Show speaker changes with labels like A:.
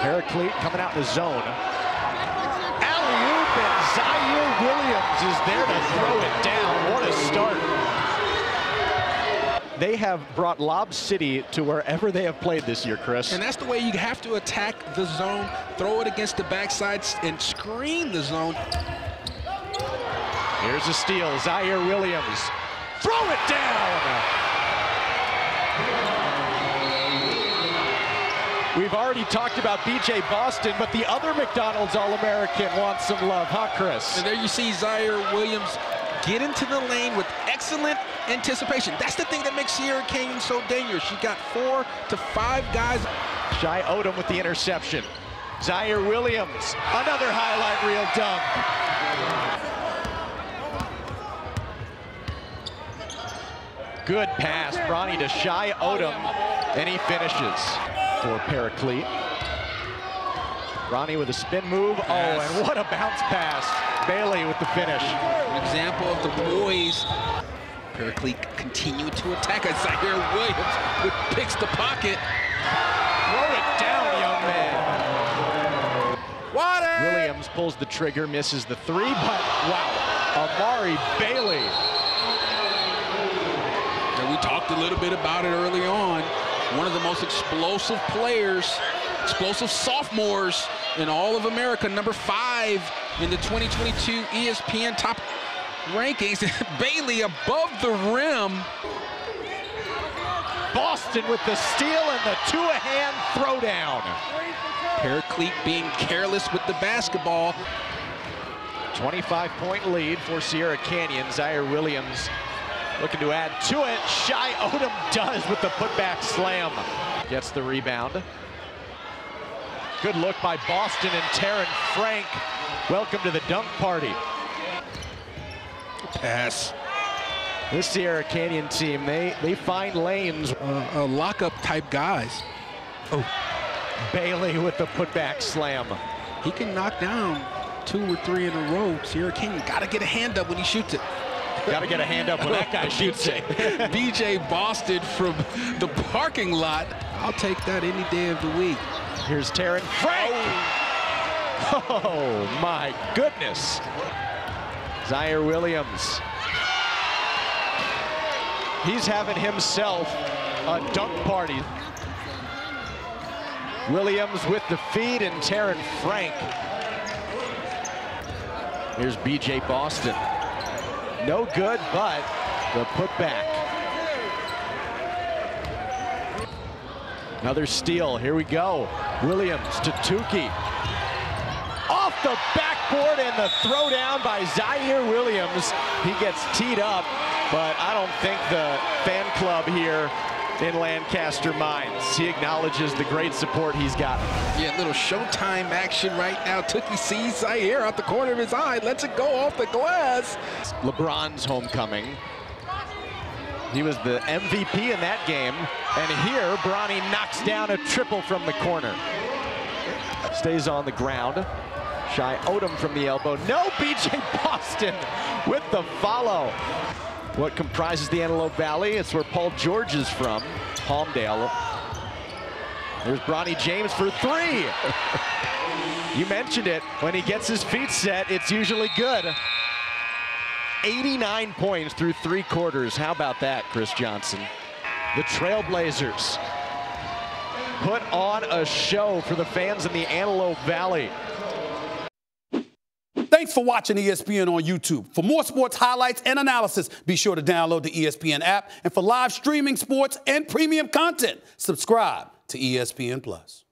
A: Paraclete coming out in the zone. Alley-oop and Ziaire Williams is there to throw it down. What a start. They have brought Lob City to wherever they have played this year, Chris.
B: And that's the way you have to attack the zone, throw it against the backside, and screen the zone.
A: Here's a steal, Ziaire Williams. Throw it down! Talked about B.J. Boston, but the other McDonald's All-American wants some love, huh, Chris?
B: And there you see Ziaire Williams get into the lane with excellent anticipation. That's the thing that makes Sierra Canyon so dangerous. She got four to five guys.
A: Shy Odom with the interception. Ziaire Williams, another highlight reel dunk. Good pass, Bronny to Shy Odom, and he finishes for Paraclete. Ronnie with a spin move. Oh, and what a bounce pass. Bailey with the finish.
B: An example of the boys. Paraclete continue to attack. Ziaire Williams with picks the pocket.
A: Throw it down, young man.
B: Water!
A: Williams pulls the trigger, misses the three, but wow. Amari Bailey.
B: And we talked a little bit about it early on. One of the most explosive players, explosive sophomores in all of America, number five in the 2022 ESPN top rankings. Bailey above the rim.
A: Boston with the steal and the two-a-hand throwdown.
B: Paraclete being careless with the basketball.
A: 25-point lead for Sierra Canyon. Ziaire Williams looking to add to it. Shy Odom does with the putback slam. Gets the rebound. Good look by Boston and Terren Frank. Welcome to the dunk party.
B: Pass.
A: This Sierra Canyon team, they, they find lanes.
B: Uh, uh, lockup type guys.
A: Oh, Bailey with the putback slam.
B: He can knock down two or three in a row. Sierra Canyon got to get a hand up when he shoots it.
A: Got to get a hand up when that guy shoots it.
B: B.J. Boston from the parking lot. I'll take that any day of the week.
A: Here's Terren Frank. Oh. oh, my goodness. Ziaire Williams. He's having himself a dunk party. Williams with the feed and Terren Frank. Here's B.J. Boston. No good, but the putback. Another steal. Here we go. Williams to Tukey. Off the backboard and the throwdown by Ziaire Williams. He gets teed up, but I don't think the fan club here in Lancaster minds. He acknowledges the great support he's got.
B: Yeah, little showtime action right now. Tukey sees Ziaire out the corner of his eye, lets it go off the glass.
A: LeBron's homecoming. He was the MVP in that game. And here, Bronny knocks down a triple from the corner. Stays on the ground. Shy Odom from the elbow. No, B.J. Boston with the follow. What comprises the Antelope Valley? It's where Paul George is from, Palmdale. There's Bronny James for three. you mentioned it. When he gets his feet set, it's usually good. 89 points through three quarters. How about that, Chris Johnson? The Trailblazers put on a show for the fans in the Antelope Valley.
C: Thanks for watching ESPN on YouTube. For more sports highlights and analysis, be sure to download the ESPN app. And for live streaming sports and premium content, subscribe to ESPN Plus.